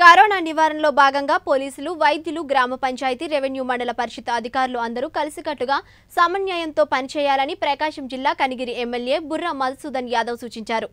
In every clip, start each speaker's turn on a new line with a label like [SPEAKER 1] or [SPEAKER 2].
[SPEAKER 1] Corona నివారణలో భాగంగా పోలీసులు వైద్యులు గ్రామ పంచాయతీ రెవెన్యూ మండల పరిషత్ అధికారులు అందరూ కలిసికట్టుగా సమన్వయంతో పనిచేయాలని ప్రకాశం జిల్లా కనిగిరి ఎమ్మెల్యే బుర్రా మధుసూదన్ యాదవ్ సూచించారు.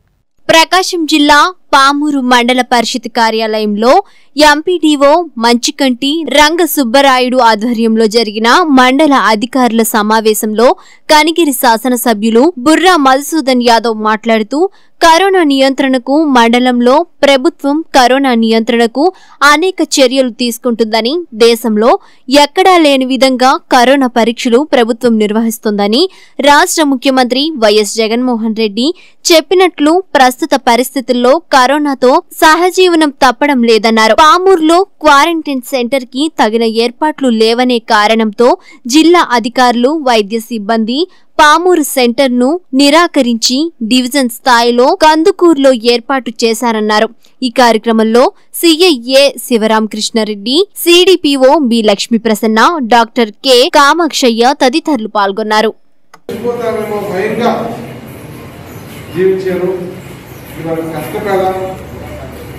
[SPEAKER 1] ప్రకాశం జిల్లా పామూరు మండల పరిషత్ కార్యాలయంలో ఎంపీడీఓ మంచికంటి రంగ సుబ్బరాయుడు ఆధ్వర్యంలో జరిగిన మండల అధికారుల సమావేశంలో కనిగిరి శాసనసభ్యులు బుర్రా మధుసూదన్ యాదవ్ మాట్లాడుతూ కరోనా నియంత్రణకు మండలంలో ప్రభుత్వం కరోనా నియంత్రణకు అనేక చర్యలు తీసుకుంటుందని దేశంలో ఎక్కడా లేని విధంగా కరోనా పరీక్షలు ప్రభుత్వం నిర్వహిస్తోందని రాష్ట్ర ముఖ్యమంత్రి వైఎస్ జగన్మోహన్ రెడ్డి చెప్పినట్లు ప్రస్తుత పరిస్థితుల్లో కరోనాతో సహజీవనం తప్పడం లేదన్నారు. పామూరులో క్వారంటైన్ సెంటర్కి తగిన ఏర్పాట్లు లేవనే కారణంతో జిల్లా అధికారులు వైద్య సిబ్బంది పామూరు సెంటర్ను నిరాకరించి డివిజన్ స్థాయిలో కందుకూరులో ఏర్పాటు చేశారన్నారు. ఈ కార్యక్రమంలో CIA Sivaramakrishna Reddy CDPO B Lakshmi Prasanna doctor K Kamakshaiah తదితరులు పాల్గొన్నారు.
[SPEAKER 2] ఇవాళ కష్టకాల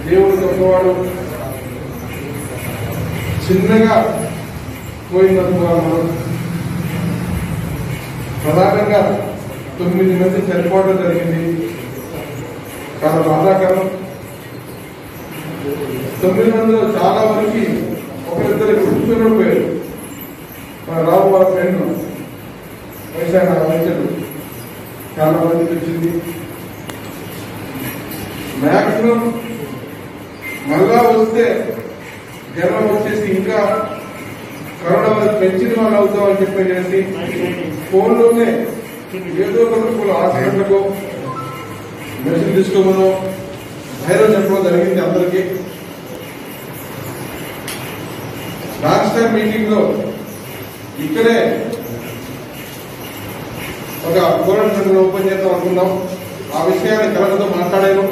[SPEAKER 2] దేవుడు గొప్పవాడు. చిన్నగా పోయినందువల్ల ప్రధానంగా తొమ్మిది మంది చనిపోవడం జరిగింది. చాలా బాధాకరం. తొమ్మిది మందిలో చాలా మందికి ఒకరిద్దరు గుర్తుకుని పోయారు. మన రావు వారి ఫ్రెండ్ వైశాఖ వైద్యులు చాలా మందికి వచ్చింది. మ్యాక్సిమం మళ్ళా వస్తే జనం వచ్చేసి ఇంకా కరోనా వల్ల పెంచిన వాళ్ళు అవుతామని చెప్పేసి ఫోన్లోనే ఏదో ఒక రూపంలో హాస్పిటల్కు మెడిసిన్ తీసుకోమనో ధైర్యం చెప్పడం జరిగింది అందరికీ. లాస్ట్ టైం మీటింగ్లో ఇక్కడే ఒక కోరన్ సెంటర్ ఓపెన్ చేద్దాం అనుకున్నాం. ఆ విషయాన్ని కలగతో మాట్లాడాను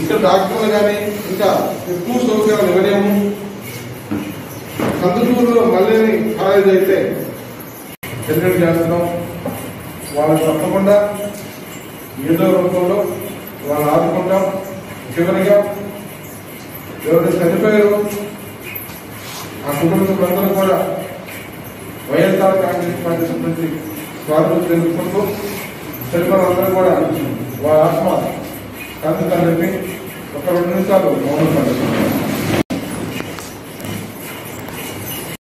[SPEAKER 2] ఇంకా డాక్టర్లు కానీ ఇంకా ఎక్కువ సౌకర్యాలు ఇవ్వలేము. కందుకూరులో మళ్ళీ కాలేజ్ అయితే సెంటర్ చేస్తున్నాం. వాళ్ళు తప్పకుండా ఏదో రూపంలో వాళ్ళు ఆదుకుంటాం. చివరిగా ఎవరైతే చనిపోయారు ఆ కుటుంబ కూడా వైఎస్ఆర్ కాంగ్రెస్ పార్టీ సంబంధించి స్వాగతం తెలుపుకుంటూ చనిపోయిన కూడా వాళ్ళ ఆత్మ కాంతి చెప్పి ఒక రెండు నిమిషాలు మౌనం పడుతుంది